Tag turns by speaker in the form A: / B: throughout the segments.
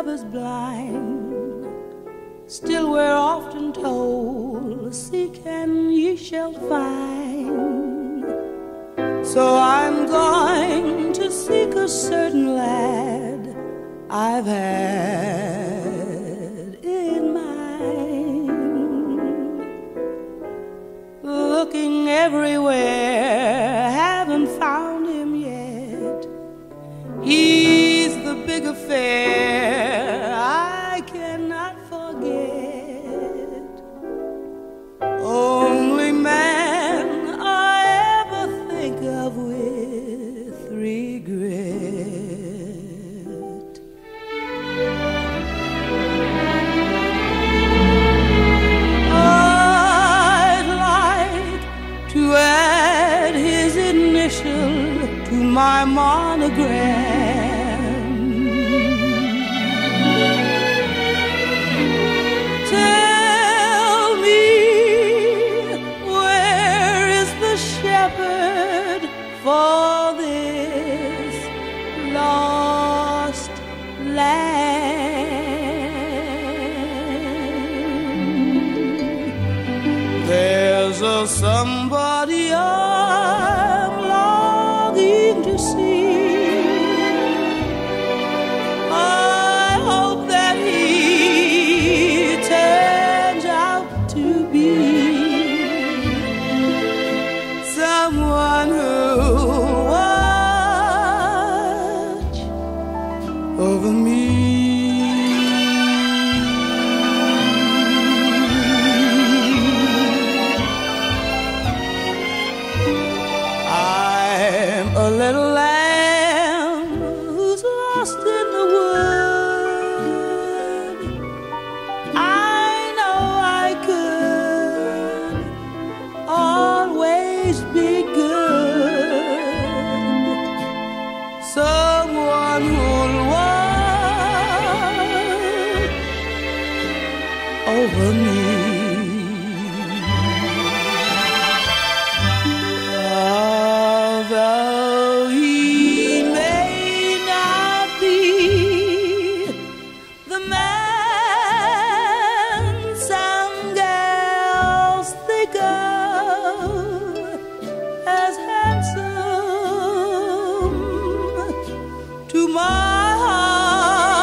A: lovers blind. Still, we're often told, Seek and ye shall find. So I'm going to seek a certain lad I've had in mind. Looking everywhere, big affair I cannot forget. Only man I ever think of with regret. I'd like to add his initial to my monogram. For this lost land? There's a somebody I'm longing to see. A little lamb who's lost in the wood. I know I could always be good. Someone who'll watch over me. to my heart.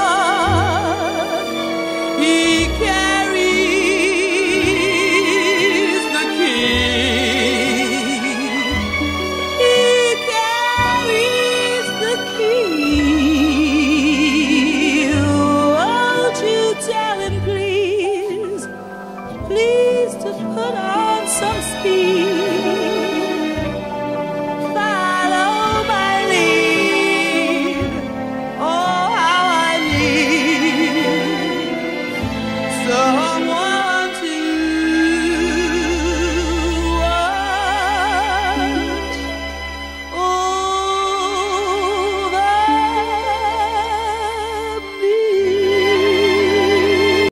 A: He carries the key. He carries the key. Won't you tell him, please, please to put out.